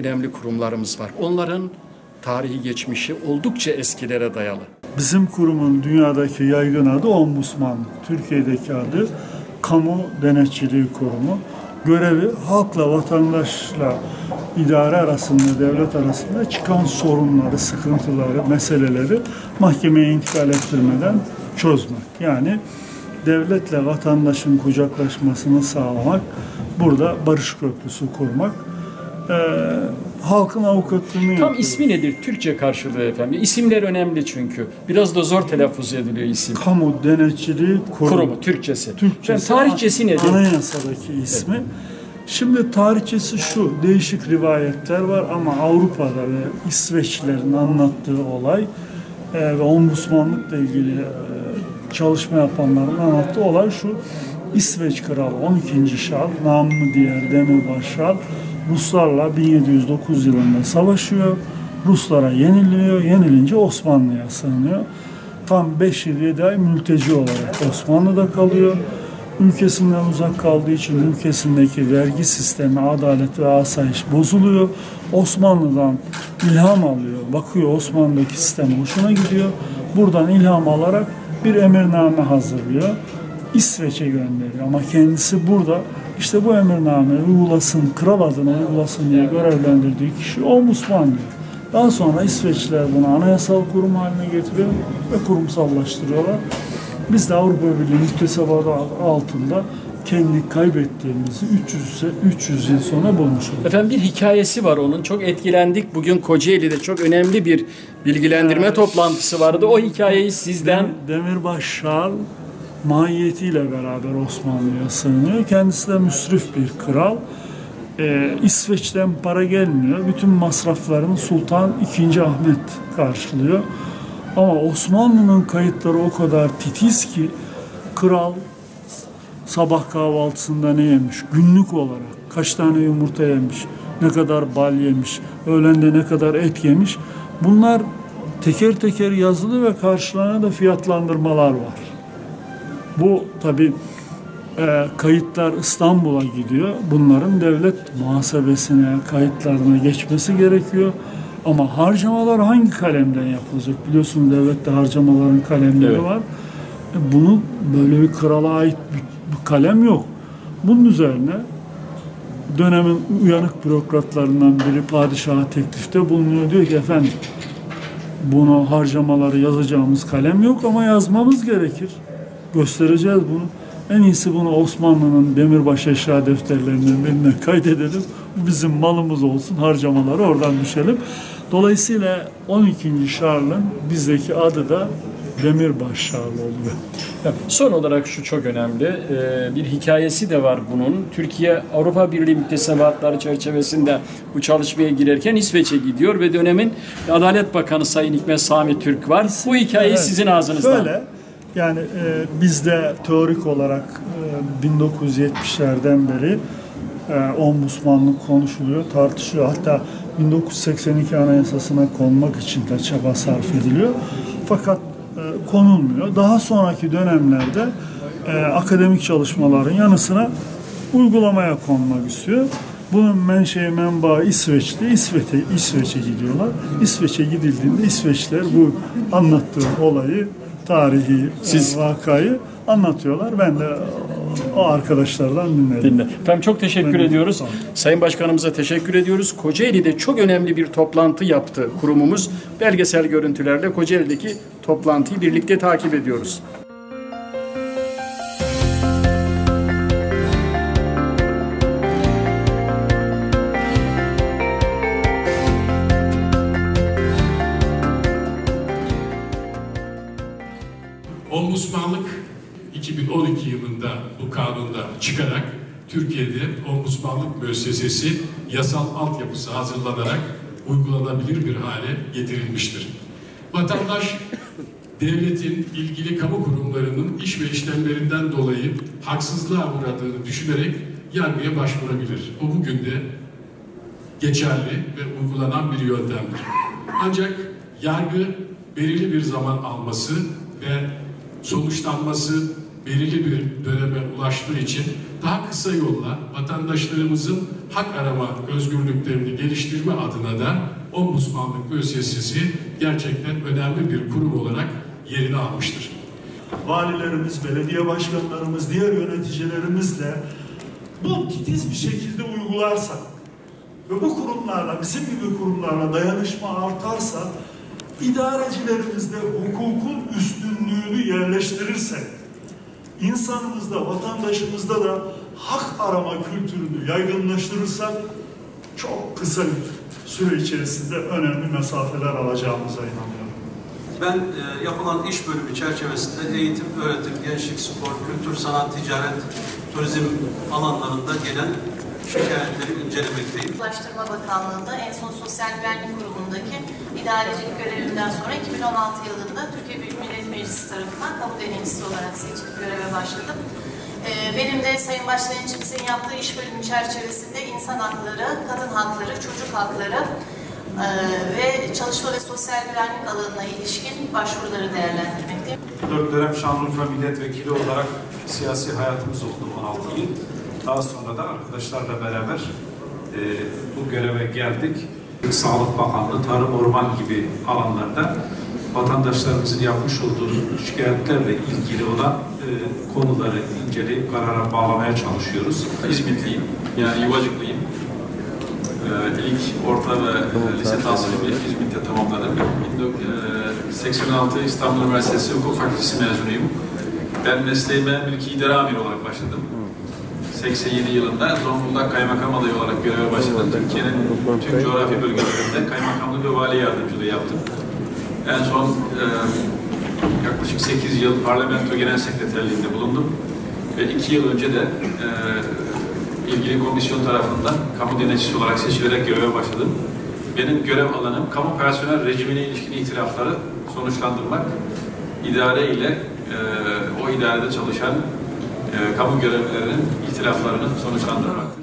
önemli kurumlarımız var. Onların tarihi geçmişi oldukça eskilere dayalı. Bizim kurumun dünyadaki yaygın adı Ombudsman. Türkiye'deki adı Kamu Denetçiliği Kurumu. Görevi halkla, vatandaşla, idare arasında, devlet arasında çıkan sorunları, sıkıntıları, meseleleri mahkemeye intikal ettirmeden çözmek. Yani devletle vatandaşın kucaklaşmasını sağlamak, burada barış köprüsü kurmak, halkın avukatlığını Tam yapıyoruz. ismi nedir? Türkçe karşılığı efendim. İsimler önemli çünkü. Biraz da zor telaffuz ediliyor isim. Kamu Denetçiliği Kurumu. Kurumu, Türkçesi. Türkçesi, Efendim, tarihçesi nedir? Anayasadaki ismi. Şimdi tarihçesi şu, değişik rivayetler var ama Avrupa'da ve İsveçlilerin anlattığı olay e, ve ombudsmanlıkla ilgili e, çalışma yapanların anlattığı olay şu. İsveç Kralı 12. Şal, namı diğer Demirbaş Şal, Ruslarla 1709 yılında savaşıyor. Ruslara yeniliyor, yenilince Osmanlı'ya sığınıyor. Tam 5 yıl 7 ay mülteci olarak Osmanlı'da kalıyor. Ülkesinden uzak kaldığı için ülkesindeki vergi sistemi, adalet ve asayiş bozuluyor. Osmanlı'dan ilham alıyor. Bakıyor Osmanlı'daki sistem hoşuna gidiyor. Buradan ilham alarak bir emirname hazırlıyor. İsveç'e gönderiyor ama kendisi burada işte bu emirnameyi uygulasın, kral adına uygulasın diye görevlendirdiği kişi ombudsman diyor. Daha sonra İsveçliler bunu anayasal kurum haline getiriyor ve kurumsallaştırıyorlar. Biz de Avrupa Birliği müktesebatı altında kendi kaybettiğimizi 300, se- 300 yıl sonra bulmuş olduk. Efendim bir hikayesi var onun. Çok etkilendik. Bugün Kocaeli'de çok önemli bir bilgilendirme toplantısı vardı. O hikayeyi sizden Demirbaş Şal mahiyetiyle beraber Osmanlı'ya sığınıyor. Kendisi de müsrif bir kral. Ee, İsveç'ten para gelmiyor. Bütün masraflarını Sultan II. Ahmet karşılıyor. Ama Osmanlı'nın kayıtları o kadar titiz ki kral sabah kahvaltısında ne yemiş, günlük olarak kaç tane yumurta yemiş, ne kadar bal yemiş, öğlende ne kadar et yemiş. Bunlar teker teker yazılı ve karşılığına da fiyatlandırmalar var. Bu tabi kayıtlar İstanbul'a gidiyor. Bunların devlet muhasebesine, kayıtlarına geçmesi gerekiyor. Ama harcamalar hangi kalemden yapılacak? Biliyorsunuz devlette harcamaların kalemleri Evet. var. E, Bunu böyle bir krala ait bir, bir kalem yok. Bunun üzerine dönemin uyanık bürokratlarından biri padişaha teklifte bulunuyor. Diyor ki efendim bunu harcamaları yazacağımız kalem yok ama yazmamız gerekir. Göstereceğiz bunu. En iyisi bunu Osmanlı'nın demirbaş eşya defterlerinden birine kaydedelim. Bu bizim malımız olsun. Harcamaları oradan düşelim. Dolayısıyla 12. Şarl'ın bizdeki adı da Demirbaş Şarl oluyor. Son olarak şu çok önemli. Ee, bir hikayesi de var bunun. Türkiye Avrupa Birliği müktesebatları çerçevesinde bu çalışmaya girerken İsveç'e gidiyor ve dönemin Adalet Bakanı Sayın Hikmet Sami Türk var. Bu hikayeyi Evet. sizin ağzınızdan. Şöyle, yani e, bizde teorik olarak e, 1970'lerden beri e, ombudsmanlık konuşuluyor, tartışılıyor. Hatta 1982 Anayasasına konmak için de çaba sarf ediliyor. Fakat e, konulmuyor. Daha sonraki dönemlerde e, akademik çalışmaların yanı sıra uygulamaya konmak istiyor. Bunun menşei menbaı İsveç'te, İsveç'e, İsveç'e gidiyorlar. İsveç'e gidildiğinde İsveçler bu anlattığım olayı, tarihi Siz- e, vakayı anlatıyorlar. Ben de o arkadaşlardan dinledim. Dinle. Efendim çok teşekkür Ben- ediyoruz. Olun. Sayın Başkanımıza teşekkür ediyoruz. Kocaeli'de çok önemli bir toplantı yaptı kurumumuz. Belgesel görüntülerle Kocaeli'deki toplantıyı birlikte takip ediyoruz. Çıkarak Türkiye'de ombudsmanlık müessesesi yasal altyapısı hazırlanarak uygulanabilir bir hale getirilmiştir. Vatandaş devletin ilgili kamu kurumlarının iş ve işlemlerinden dolayı haksızlığa uğradığını düşünerek yargıya başvurabilir. Bu bugün de geçerli ve uygulanan bir yöntemdir. Ancak yargı belirli bir zaman alması ve sonuçlanması belirli bir döneme ulaştığı için daha kısa yolla vatandaşlarımızın hak arama özgürlüklerini geliştirme adına da Ombudsmanlık Müessesesi gerçekten önemli bir kurum olarak yerini almıştır. Valilerimiz, belediye başkanlarımız, diğer yöneticilerimizle bu titiz bir şekilde uygularsak ve bu kurumlarla, bizim gibi kurumlarla dayanışma artarsa idarecilerimizde hukukun üstünlüğünü yerleştirirsek insanımızda, vatandaşımızda da hak arama kültürünü yaygınlaştırırsak çok kısa bir süre içerisinde önemli mesafeler alacağımıza inanıyorum. Ben e, yapılan iş bölümü çerçevesinde eğitim, öğretim, gençlik, spor, kültür, sanat, ticaret, turizm alanlarında gelen şikayetleri incelemekteyim. Ulaştırma Bakanlığı'nda en son Sosyal Güvenlik Kurumu'ndaki idarecilik görevimden sonra 2016 yılında Türkiye Büyük Meclisi tarafından kamu deneyimcisi olarak seçilip göreve başladım. Ee, Benim de Sayın Başkanımızın yaptığı iş bölümü çerçevesinde insan hakları, kadın hakları, çocuk hakları e, ve çalışma ve sosyal güvenlik alanına ilişkin başvuruları değerlendirmekteyim. Dört dönem Şanlıurfa Milletvekili olarak siyasi hayatımız oldu 16 yıl. Daha sonra da arkadaşlarla beraber e, bu göreve geldik. Sağlık Bakanlığı, Tarım Orman gibi alanlarda vatandaşlarımızın yapmış olduğu şikayetlerle ilgili olan e, konuları inceleyip karara bağlamaya çalışıyoruz. İzmitliyim. Yani Yuvacıklıyım. Ee, ilk orta ve e, lise tahsilimi İzmit'te tamamladım. 1986 İstanbul Üniversitesi Hukuk Fakültesi mezunuyum. Ben mesleğime mülki idare amiri olarak başladım. 87 yılında Zonguldak Kaymakam adayı olarak göreve başladım. Türkiye'nin tüm coğrafi bölgelerinde kaymakamlık ve vali yardımcılığı yaptım. En son e, yaklaşık 8 yıl parlamento genel sekreterliğinde bulundum. Ve 2 yıl önce de e, ilgili komisyon tarafından kamu denetçisi olarak seçilerek göreve başladım. Benim görev alanım kamu personel rejimine ilişkin itirafları sonuçlandırmak, idare ile e, o idarede çalışan e, kamu görevlilerinin itiraflarını sonuçlandırmaktır.